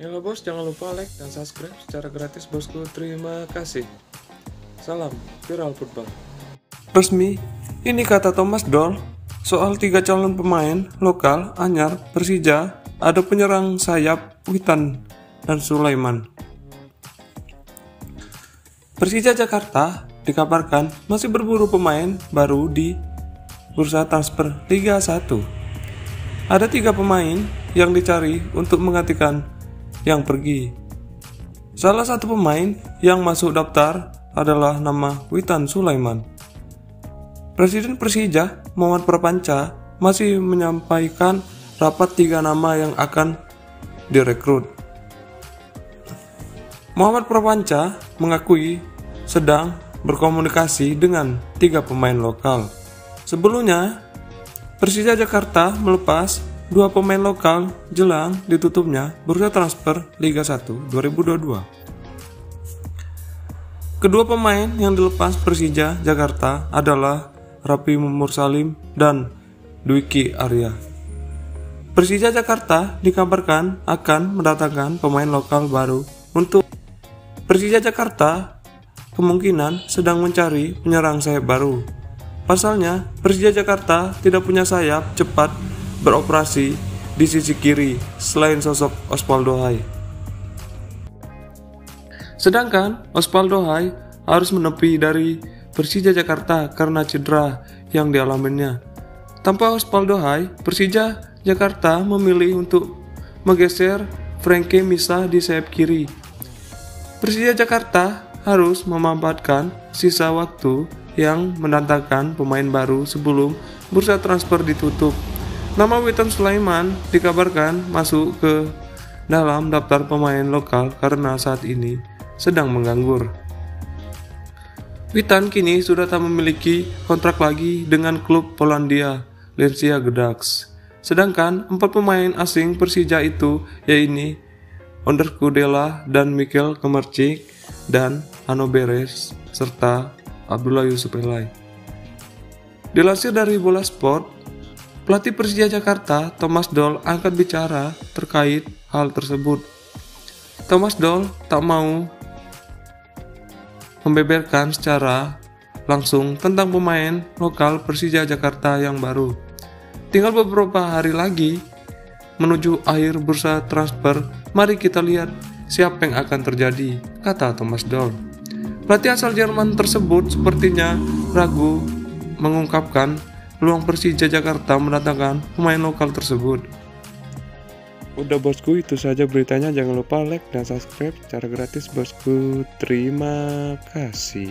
Halo bos, jangan lupa like dan subscribe secara gratis bosku. Terima kasih. Salam viral football. Resmi, ini kata Thomas Doll soal tiga calon pemain lokal anyar Persija ada penyerang sayap Witan dan Sulaiman. Persija Jakarta dikabarkan masih berburu pemain baru di bursa transfer Liga 1. Ada tiga pemain yang dicari untuk menggantikan yang pergi. Salah satu pemain yang masuk daftar adalah nama Witan Sulaiman. Presiden Persija Muhammad Perpanca masih menyampaikan rapat tiga nama yang akan direkrut. Muhammad Perpanca mengakui sedang berkomunikasi dengan tiga pemain lokal. Sebelumnya, Persija Jakarta melepas dua pemain lokal jelang ditutupnya bursa transfer Liga 1 2022. Kedua pemain yang dilepas Persija Jakarta adalah Rapi Mursalim dan Dwiki Arya. Persija Jakarta dikabarkan akan mendatangkan pemain lokal baru untuk Persija Jakarta kemungkinan sedang mencari penyerang sayap baru. Pasalnya, Persija Jakarta tidak punya sayap cepat beroperasi di sisi kiri selain sosok Osvaldo Hai. Sedangkan Osvaldo Hai harus menepi dari Persija Jakarta karena cedera yang dialaminya. Tanpa Osvaldo Hai, Persija Jakarta memilih untuk menggeser Frankie Misa di sayap kiri. Persija Jakarta harus memanfaatkan sisa waktu yang mendatangkan pemain baru sebelum bursa transfer ditutup. Nama Witan Sulaiman dikabarkan masuk ke dalam daftar pemain lokal karena saat ini sedang menganggur. Witan kini sudah tak memiliki kontrak lagi dengan klub Polandia, Lencia Gdańsk. Sedangkan empat pemain asing Persija itu yaitu Onder Kudela dan Mikel Kemercik dan Hano Beres serta Abdullah Yusuf Elai. Dilansir dari Bola Sport, Pelatih Persija Jakarta, Thomas Doll, angkat bicara terkait hal tersebut. Thomas Doll tak mau membeberkan secara langsung tentang pemain lokal Persija Jakarta yang baru. Tinggal beberapa hari lagi menuju akhir bursa transfer, mari kita lihat siapa yang akan terjadi, kata Thomas Doll. Pelatih asal Jerman tersebut sepertinya ragu mengungkapkan peluang Persija Jakarta mendatangkan pemain lokal tersebut. Udah bosku itu saja beritanya. Jangan lupa like dan subscribe. Secara gratis bosku. Terima kasih